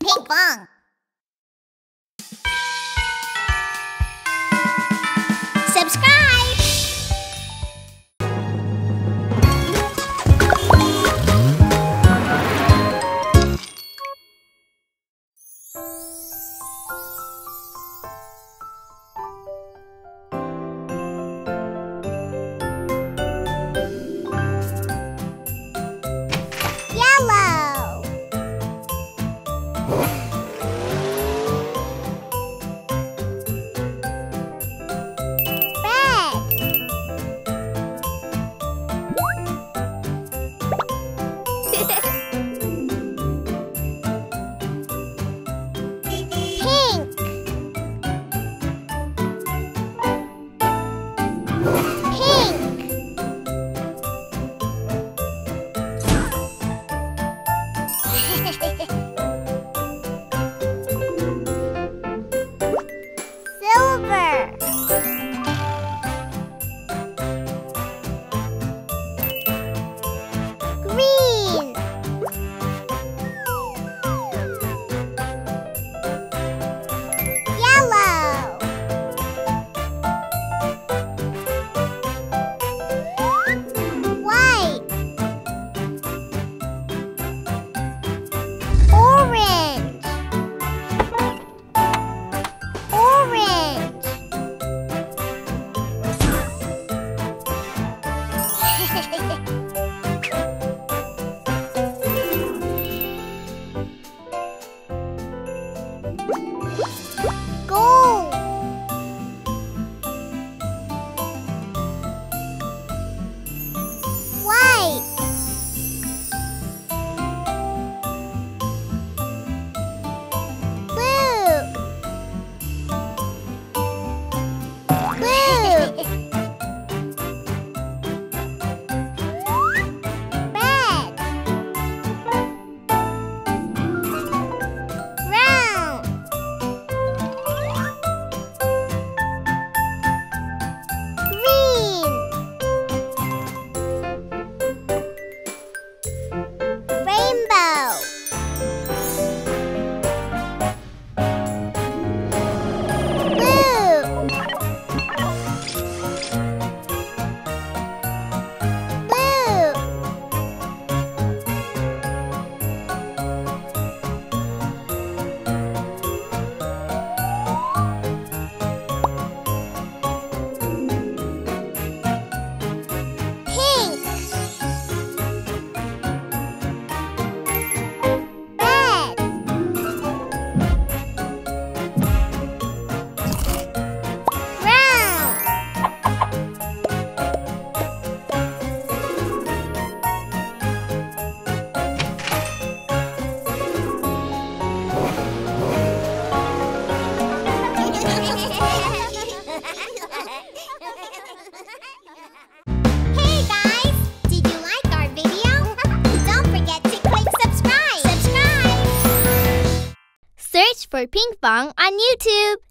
Pinkfong. Subscribe! Woo! For Pink Bong on YouTube.